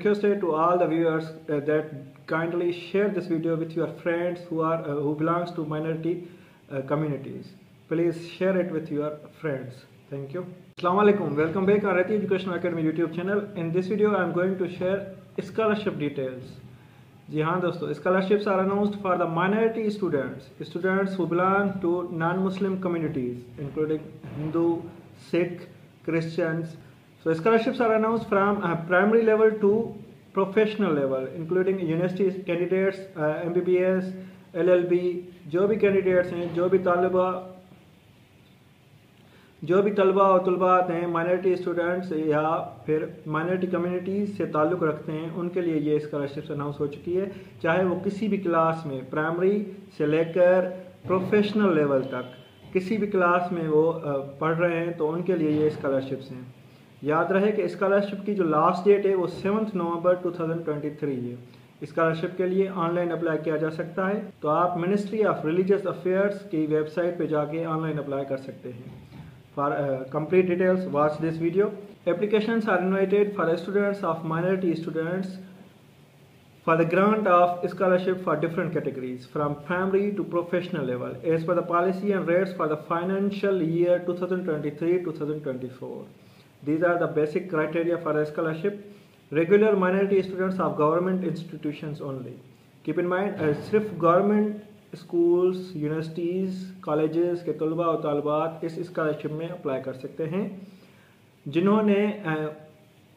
requested to all the viewers uh, that kindly share this video with your friends who are uh, who belongs to minority uh, communities please share it with your friends thank you assalamu alaikum welcome back on Rati educational academy youtube channel in this video i am going to share scholarship details जी हाँ दोस्तों scholarships are announced for the minority students students who belong to non-muslim communities including hindu sikh christians So scholarships are announced from uh, primary level to professional level, including university candidates, uh, MBBS, LLB, जो भी candidates हैं जो भी तलबा जो भी तलबा और तलबात हैं माइनॉरिटी स्टूडेंट्स या फिर माइनॉरिटी कम्युनिटी से ताल्लुक़ रखते हैं उनके लिए ये स्कॉलरशिप अनाउंस हो चुकी है चाहे वो किसी भी क्लास में प्राइमरी से लेकर प्रोफेशनल लेवल तक किसी भी क्लास में वो पढ़ रहे हैं तो उनके लिए ये स्कॉलरशिप्स हैं। याद रहे कि स्कॉलरशिप की जो लास्ट डेट है, वो सेवन्थ नवंबर 2023 है। स्कॉलरशिप के लिए ऑनलाइन अप्लाई किया जा सकता है। तो आप मिनिस्ट्री ऑफ़ रिलीजियस अफेयर्स की वेबसाइट पे जाके ऑनलाइन अप्लाई कर सकते हैं। For complete details watch this video application are invited for students of minority students for the grant of scholarship for different categories, from primary to professional level, as per the policy and rates for the financial year 2023-2024. These are the basic criteria for a scholarship. Regular minority students of government institutions only. Keep in mind, uh, सिर्फ़ government schools universities colleges के तलबा और तलबात इस scholarship में apply कर सकते हैं जिन्होंने uh,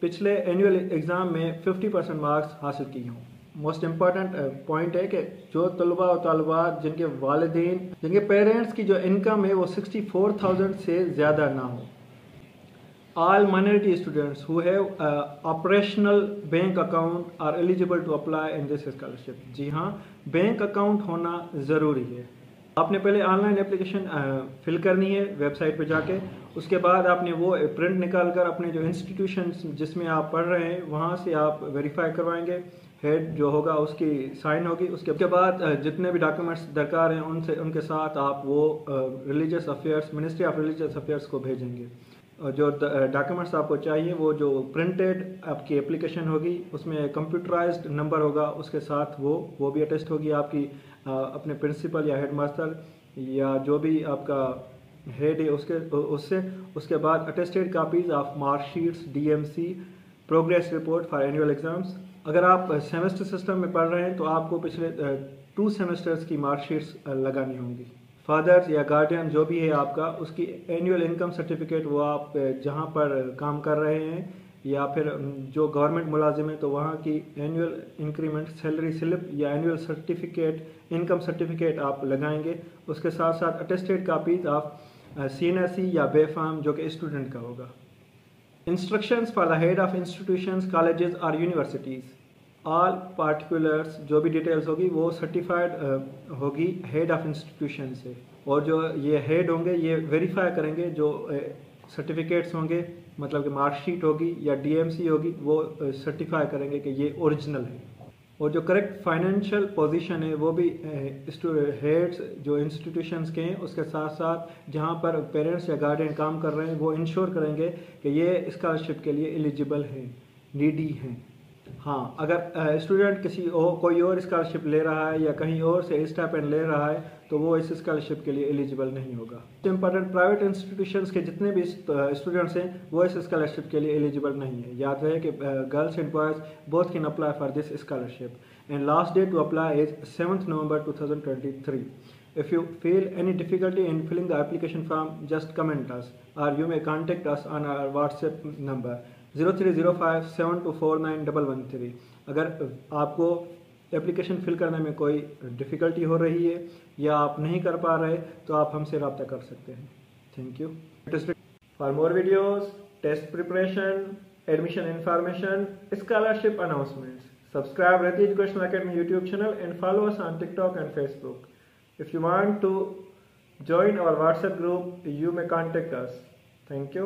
पिछले एनुअल एग्ज़ाम में 50 परसेंट मार्क्स हासिल किए हों मोस्ट इंपॉर्टेंट पॉइंट है कि जो तलबा और तलबात जिनके वालदेन जिनके पेरेंट्स की जो इनकम है वो 64,000 से ज़्यादा ना हो all minority students who have uh, operational bank account are eligible to apply in this scholarship. जी हाँ बैंक अकाउंट होना ज़रूरी है। आपने पहले ऑनलाइन एप्लीकेशन फिल करनी है वेबसाइट पे जाके। उसके बाद आपने वो प्रिंट निकाल कर अपने जो इंस्टीट्यूशन जिसमें आप पढ़ रहे हैं वहाँ से आप वेरीफाई करवाएँगे। हेड जो होगा उसकी साइन होगी। उसके बाद जितने भी डॉक्यूमेंट्स दरकार हैं उनसे उनके साथ आप वो religious affairs ministry of religious affairs को भेजेंगे। जो डॉक्यूमेंट्स आपको चाहिए, वो जो प्रिंटेड आपकी एप्लीकेशन होगी, उसमें कंप्यूटराइज्ड नंबर होगा, उसके साथ वो वो भी अटेस्ट होगी आपकी अपने प्रिंसिपल या हेडमास्टर या जो भी आपका हेड है उसके उससे। उसके बाद attested copies of marksheets DMC progress report for annual exams अगर आप सेमेस्टर सिस्टम में पढ़ रहे हैं तो आपको पिछले टू सेमेस्टर्स की मार्कशीट्स लगानी होंगी। फादर्स या गार्डियन जो भी है आपका, उसकी एनुअल इनकम सर्टिफिकेट वो आप जहाँ पर काम कर रहे हैं, या फिर जो गवर्नमेंट मुलाजिम है तो वहाँ की एनुअल इंक्रीमेंट सैलरी स्लिप या एनुअल सर्टिफिकेट इनकम सर्टिफिकेट आप लगाएँगे। उसके साथ साथ अटेस्टेड कापीज ऑफ़ सी या बेफाम जो कि स्टूडेंट का होगा। Instructions for the head of institutions colleges और यूनिवर्सिटीज़ ऑल पार्टिकुलर्स जो भी डिटेल्स होगी वो सर्टिफाइड uh, होगी हेड ऑफ़ इंस्टीट्यूशन से। और जो ये हेड होंगे ये वेरीफाई करेंगे जो सर्टिफिकेट्स uh, होंगे मतलब कि मार्कशीट होगी या डीएमसी होगी वो सर्टिफाई uh, करेंगे कि ये ओरिजिनल है। और जो करेक्ट फाइनेंशियल पोजीशन है वो भी हेड्स जो इंस्टीट्यूशंस के हैं उसके साथ साथ जहाँ पर पेरेंट्स या गार्डियन काम कर रहे हैं वो इंश्योर करेंगे कि ये स्कॉलरशिप के लिए एलिजिबल हैं नीडी हैं। हाँ अगर स्टूडेंट किसी और कोई और स्कॉलरशिप ले रहा है या कहीं और से स्टाइपेंड ले रहा है तो वो इस स्कॉलरशिप के लिए एलिजिबल नहीं होगा। इंपॉर्टेंट प्राइवेट इंस्टीट्यूशंस के जितने भी स्टूडेंट्स हैं वो इस स्कॉलरशिप के लिए एलिजिबल नहीं है। याद रहे कि girls and boys both can apply for this scholarship and last date to apply is seventh November 2023 If you feel any difficulty in filling the application form, just comment us or you may contact us on our WhatsApp number. Zero three zero five seven two four nine double one three. अगर आपको application fill करने में कोई difficulty हो रही है या आप नहीं कर पा रहे तो आप हमसे रबता कर सकते हैं। Thank you for more videos test preparation admission information scholarship announcements subscribe रहती educational academy YouTube channel and follow us on TikTok and Facebook if you want to join our whatsapp group, you may contact us. Thank you.